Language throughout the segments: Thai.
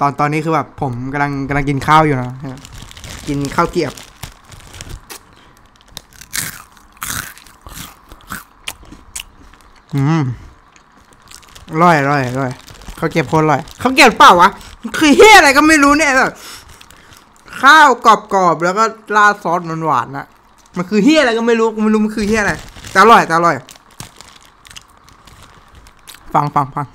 ตอนตอนนี้คือแบบผมกำลังกำลังกินข้าวอยู่นะกินข้าวเกียบ อืมอร่อยอร่อยอร่อยข้าวเกียบโคตรอร่อยข้าวเกียบเปล่าวะ คือเฮียอะไรก็ไม่รู้เนี่ยแบบข้าวกรอบๆแล้วก็ราดซอสหวานๆนะมันคือเฮียอะไรก็ไม่รู้ไม่รู้มันคือเฮียอะไรแต่อร่อยแต่อร่อย ฟังฟังฟัง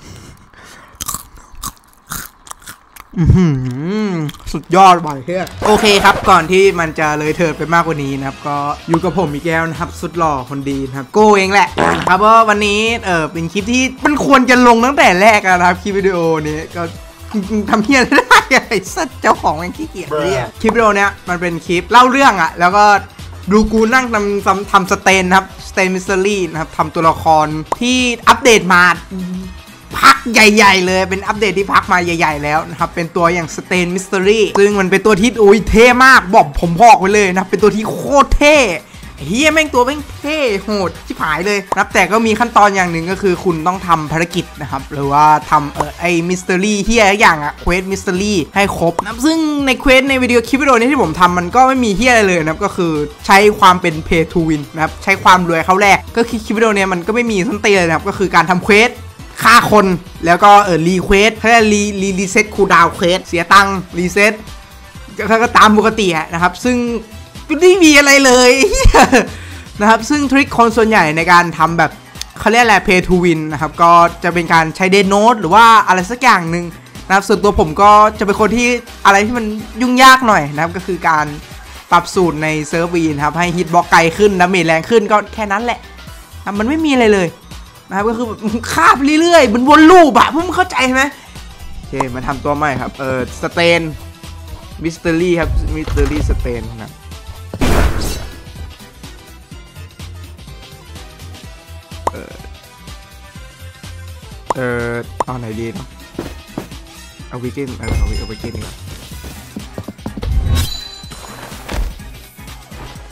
สุดยอดว่ะเฮียโอเคครับ ก่อนที่มันจะเลยเถิดไปมากกว่านี้นะครับ ก็อยู่กับผมอีกแก้วนะครับ สุดหล่อคนดีนะครับ โกเองแหละ ครับเพราะวันนี้เออเป็นคลิปที่มันควรจะลงตั้งแต่แรกอะนะครับคลิปวิดีโอนี้ก็ทำเฮียอะไรได้ไอ้สัตว์เจ้าของมันขี้เกียจเรียคลิปวิดีโอเนี้ยมันเป็นคลิปเล่าเรื่องอะแล้วก็ดูกูนั่งทำทำทำ Stain นะครับ Stain Mastery นะครับทำตัวละครที่อัปเดตมา พักใหญ่ ๆ เลยเป็นอัปเดตที่พักมาใหญ่ ๆ แล้วนะครับ เป็นตัวอย่างสเตนมิส t ต r รี่ซึ่งมันเป็นตัวที่อุ้ยเท่มากบอกผมบอกไว้เลยนะครับเป็นตัวที่โคตรเท่เฮียแม่งตัวแม่งเท่โหดชิบหายเลยนับแต่ก็มีขั้นตอนอย่างหนึ่งก็คือคุณต้องทำภารกิจนะครับ หรือว่าทำเออไอมิส t ต r รี่เฮียอย่างอะเควสมิส t ต r รี่ให้ครบนะครับซึ่งใน quest ในวิดีโอคลิปวิดีโอนี้ที่ผมทำมันก็ไม่มีเฮียอะไรเลยนะครับ ก็คือใช้ความเป็น pay to win นะครับ ใช้ความรวยเข้าแรก ก็คือคลิปวิดีโอเนี้ยมันก็ไม่มีส้นตีนเลยนะครับ ก็คือการทำ quest ฆ่าคนแล้วก็เออรี quest เขาเรียกรีรี reset cooldown quest เสียตังค์ reset ก็ก็ตามปกตินะครับ ซึ่งไม่มีอะไรเลยนะครับ ซึ่ง trick คนส่วนใหญ่ในการทำแบบเขาเรียกอะไร pay to win นะครับ ก็จะเป็นการใช้ Death Note หรือว่าอะไรสักอย่างหนึ่งนะครับ ส่วนตัวผมก็จะเป็นคนที่อะไรที่มันยุ่งยากหน่อยนะครับ ก็คือการปรับสูตรในเซิร์ฟ V นะครับ ให้ hitbox ไกลขึ้น damage แรงขึ้นก็แค่นั้นแหละนะมันไม่มีอะไรเลย นะครับก็คือฆ่าเรื่อยๆมันวน loop อะมึงเข้าใจไหมโอเคมาทำตัวใหม่ครับ เออ Stain Mastery ครับ Mastery Stain นะเออเออเอาไหนดีเนาะเอาวิกเกนเออเอาวิเอาวิกเกนดีกว่า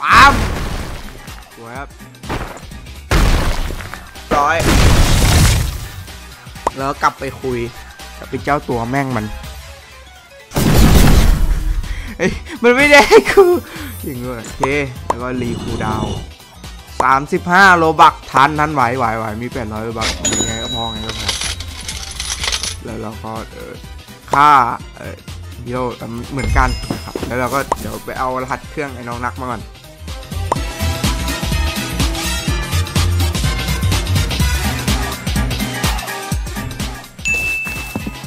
ปั๊มสวยครับ ร้อย แล้วกลับไปคุยกับไอ้เจ้าตัวแม่งมันเอ้มันไม่ได้คืออย่างเงี้ยโอเค แล้วก็รีคูดาวสามสิบห้าโลบักทันทันไหวไหวไหวมีแปดร้อยโลบักยังไงก็พอไงก็พอแล้วเราก็เออค่าเออเดียวเหมือนกันนะครับแล้วเราก็เดี๋ยวไปเอารหัสเครื่องไอ้น้องนักมาก่อน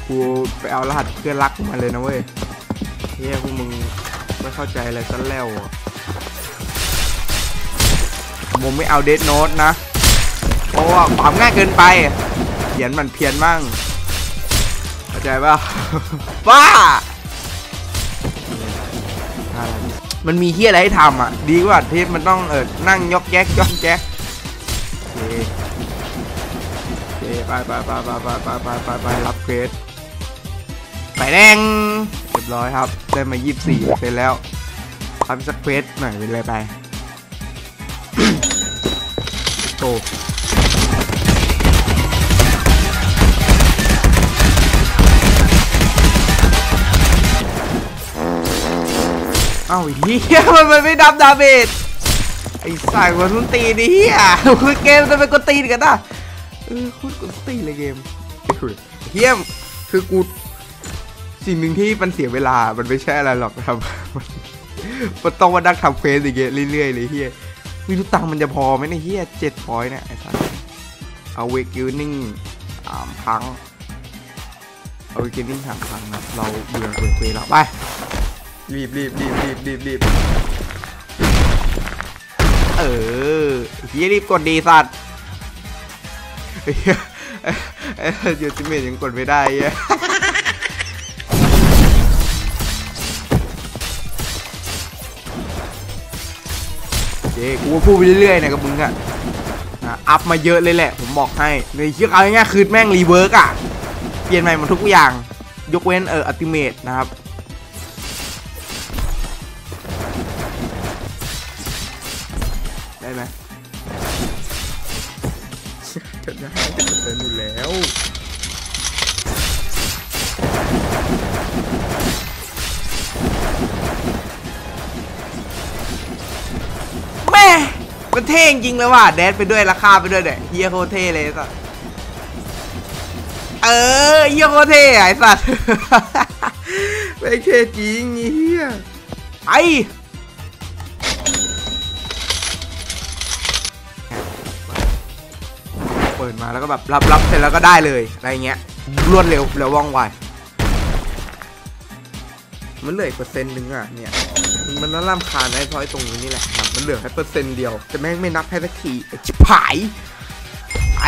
กูไปเอารหัสเพื่อนรักมาเลยนะเว้ยเฮียพวกมึงไม่เข้าใจอะไรซะแล้วผมไม่เอาเดดโน e นะ เพราะว่าความง่ายเกินไป เขียนมันเพี้ยนมั่งเข้าใจป่ะบ้ามันมีเฮียอะไรให้ทำอะ ดีกว่าที่มันต้องเออนั่งยกแยกยกแยกโอเคโอเคไปไปไปไปไปไปไปไปไปรับเควส ไปแดงเรียบร้อยครับ ได้มา 24เป็นแล้วทำสักเควสหน่อยเป็นไรไปโตเอ้าเฮียมันมันไม่ดับดาเมจไอ้สายวันมันตีดิเฮียคือเกมจะเป็นกดตีนกันนะเออคตรกดตีเลยเกมเฮียมคือกู สิ่งหนึ่งที่มันเสียเวลา มันไม่ใช่อะไรหรอกครับ มันต้องมาดักทำเควสอย่างเงี้ยเรื่อยๆเลยเฮียไม่รู้ตังมันจะพอไหมเนี่ยเฮียเจ็ดพอยเนี่ยไอ้สัสเอาเวกิวนิ่งสามครั้งเอาเวกิวนิ่งสามครั้งนะเราเบื่อเบื่อเควสแล้วไป รีบรีบรีบรีบรีบรีบเออเฮียรีบกดดีสัตว์เฮีย ultimate ยังกดไม่ได้เฮีย โอเคกูพูดไปเรื่อยๆนะกับมึงอะอะอัพมาเยอะเลยแหละ ผมบอกให้ในเชื่อเอาง่ายๆคือแม่ง rework อะเปลี่ยนใหม่หมดทุกอย่าง ยกเว้นเออ ultimate นะครับได้ไหมจะได้จะเป็นอยู่แล้ว มันเท่จริงเลยว่ะแดนไปด้วยราคาไปด้วยเด็เฮียโคเท่เลยสัสเออเฮียโคเท่ไอ้สัสไม่เท่จริงเฮียไปเปิดมาแล้วก็แบบรับรับเสร็จแล้วก็ได้เลยอะไรเงี้ยรวดเร็วแล้วว่องไวมันเหลืออีกเปอร์เซ็นต์หนึ่งอะเนี่ย มันน่ารำคาญไอ้พราะไอ้ตรงนี้นี่แหละครับมันเหลือแค่เปอร์เซ็นต์เดียว แต่แม่งไม่นับให้สักทีไอ้ชิบหายไอ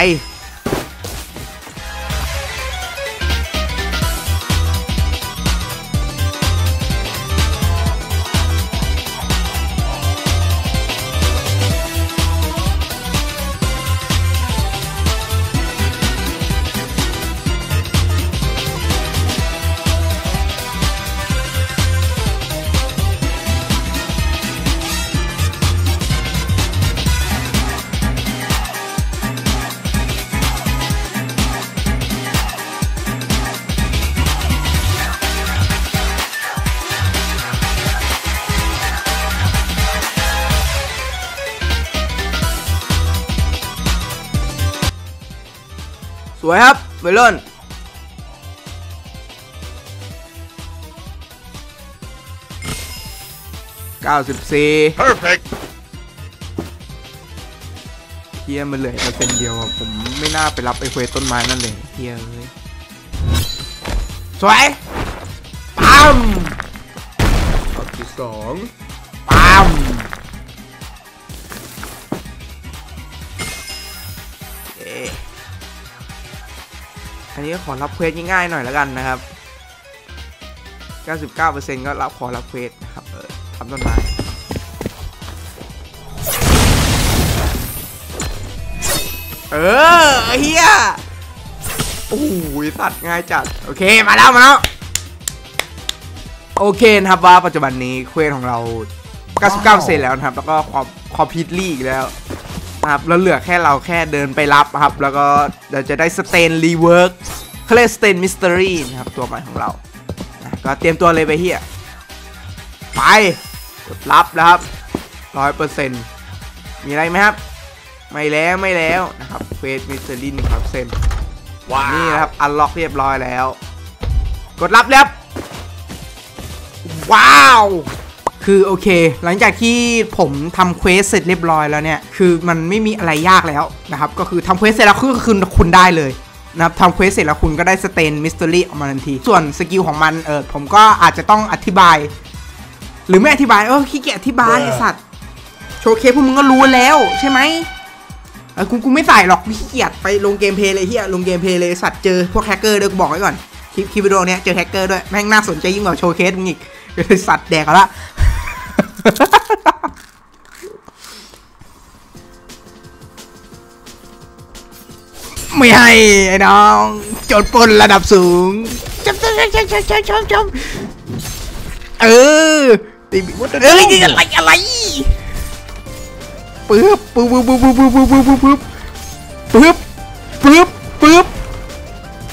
สวยครับ well done เก้าสิบสี่ Perfect. เฮียมันเหลือเปอร์เซ็นต์เดียวอะผมไม่น่าไปรับไอ้ quest ต้นไม้นั่นเลยเฮียเลยสวยปั๊มรอบที่สอง นนี้ขอรับเควสง่ายๆหน่อยแล้วกันนะครับ 99%ก็รับขอรับเควสนะครับเออทำต้นไม้เออเฮียโอ้ยสัตว์ง่ายจัด โอเคมาแล้วมาแล้วโอเคนะครับว่าปัจจุบันนี้เควสของเรา 99เซนแล้วนะครับ แล้วก็ความคอมพิวต์ลีกแล้ว ครับแล้วเหลือแค่เราแค่เดินไปรับนะครับ แล้วก็เดี๋ยวจะได้สเตนรีเวิร์กเขาเรียกสเตนมิสเตอรี่นะครับตัวใหม่ของเรานะก็เตรียมตัวเลยไปเฮียไปกดรับนะครับร้อยเปอร์เซ็นต์มีอะไรไหมครับ ไม่แล้วไม่แล้วนะครับเฟสมิสเตอร์ลินครับเซนนี่นะครับอันล็อกเรียบร้อยแล้ว กดรับแล้วว้าว คือโอเค หลังจากที่ผมทำ quest เสร็จเรียบร้อยแล้วเนี่ย คือมันไม่มีอะไรยากแล้วนะครับ ก็คือทำ quest เสร็จแล้วคือคือคุณได้เลยนะครับทำ quest เสร็จแล้วคุณก็ได้ Stain Mastery ออกมาทันที ส่วน skill ของมันเออผมก็อาจจะต้องอธิบาย หรือไม่อธิบายเออขี้เกียจอธิบายไอ้สัตว์ showcase พวกมึงก็รู้แล้วใช่ไหมเออกูกูไม่ใส่หรอกขี้เกียจไปลง gameplay เลยเฮียลง gameplay เลยสัตว์เจอพวกแฮกเกอร์ด้วยกูบอกไว้ก่อนคลิปคลิปวิดีโอเนี้ยเจอแฮกเกอร์ด้วยแม่งน่าสนใจยิ่งกว่าโชว์เคสมึงอีกสัตว์แดกเอาละ ไม่ให้ไอ้น้อง โจดปนระดับสูงจับจับจับจับจับจับจับเออตีบิวเอ้ยอะไรอะไรปึ๊บปึ๊บปึ๊บปึ๊บปึ๊บปึ๊บปึ๊บปึ๊บปึ๊บปึ๊บปึ๊บ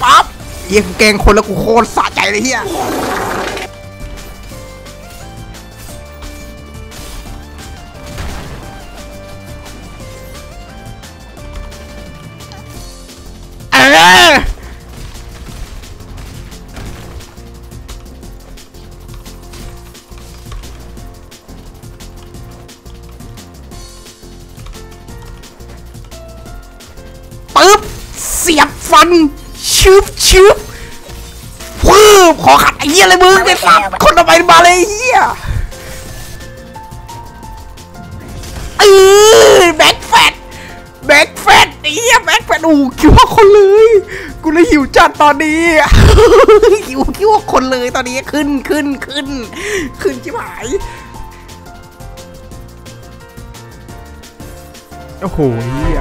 ปั๊บเยี่ยกูแกงคนแล้วกูโคตรสะใจเลยเฮีย สียบฟันชืบชืบฟืบขอขัดไอ้เหี้ยอะไรมึงไอ้สัตว์คนต่อไปมาเลยไอ้เหี้ยเออแบ็คแฟตแบ็คแฟตไอ้เหี้ยแบ็คแฟตโอ้โหคิดว่าคนเลย กูเลยหิวจัดตอนนี้หิวคิดว่าคนเลยตอนนี้ขึ้นขึ้นขึ้น ขึ้นชิบหายโอ้โหเหี้ย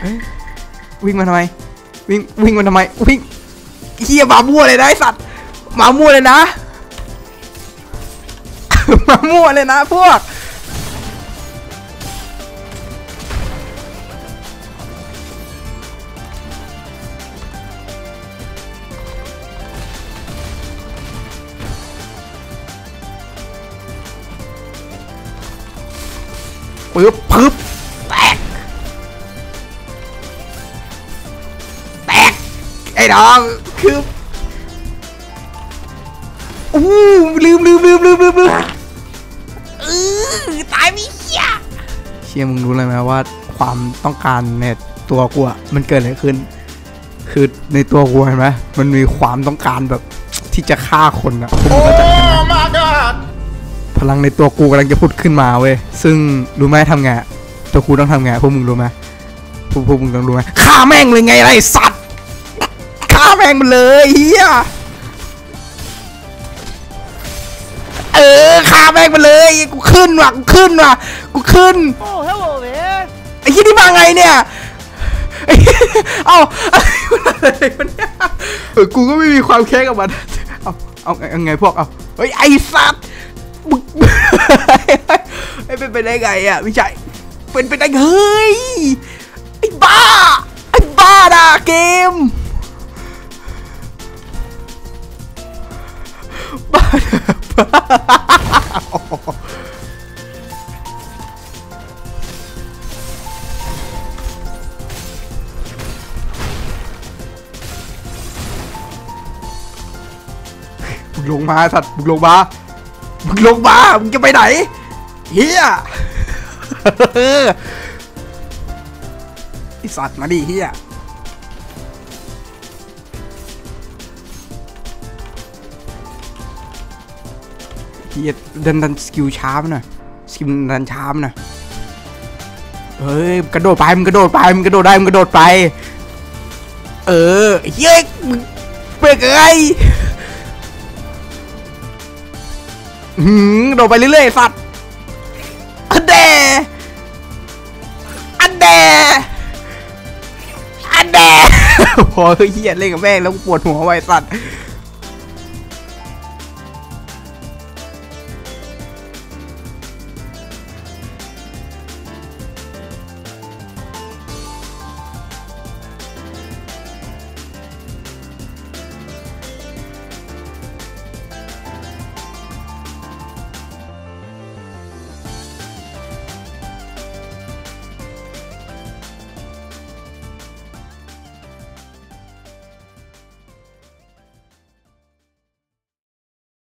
เอ้ย วิ่งมาทำไม วิ่งวิ่งมาทำไม วิ่งเฮียมามั่วเลยนะไอสัตว์มามั่วเลยนะ มามั่วเลยนะพวก องคืออู้ลืมลืมลืมลืมลืมลืมเออตายไม่เชี่ยเชี่ยมึงรู้เลยไหมว่าความต้องการในตัวกูอะมันเกิดอะไรขึ้น คือในตัวกูเห็นไหมมันมีความต้องการแบบที่จะฆ่าคนอะพวกมึงเข้าใจใช่ไหมพลังในตัวกูกำลังจะพุดขึ้นมาเว้ยซึ่งรู้ไหมทำไงตัวกูต้องทำไงพวกมึงรู้ไหมพวกพวกมึงต้องรู้ไหมฆ่าแม่งเลยไงไรสัตว์ฆ่าแม่ งมันเลยเฮียเออฆ่าแม่งมันเลยกูขึ้นว่ะกูขึ้นว่ะกูขึ้น Oh, hello, man. ไอ้ยี่นี่มาไงเนี่ยไอ้เหี้ยเอ้าอะไรวะเนี่ยเออกูก็ไม่มีความแค้นกับมันเอาเอาไงเอาไงพวกเอาเฮ้ยไอ้สัตว์มึงไอ้เป็นไปได้ไงอะไม่ใช่เป็นไปได้ไงเฮ้ยไอ้บ้าไอ้บ้า มึงลงมาสัตว์มึงลงมา มึงลงมา มึงจะไปไหนเฮียไอสัตว์มาดิเฮีย เฮียดันดันสกิลช้ามันหน่อยสกิลดันช้ามันหน่อยเฮ้ยกระโดดไปมึงกระโดดไปมึงกระโดดได้มึงกระโดดไป เออเฮ้ยมึงเป็นไงหืมโดดไปเรื่อยๆสัตว์อันแดอันแดอันแดพอเฮียเล่นกับแม่งแล้วปวดหัวไว้สัตว์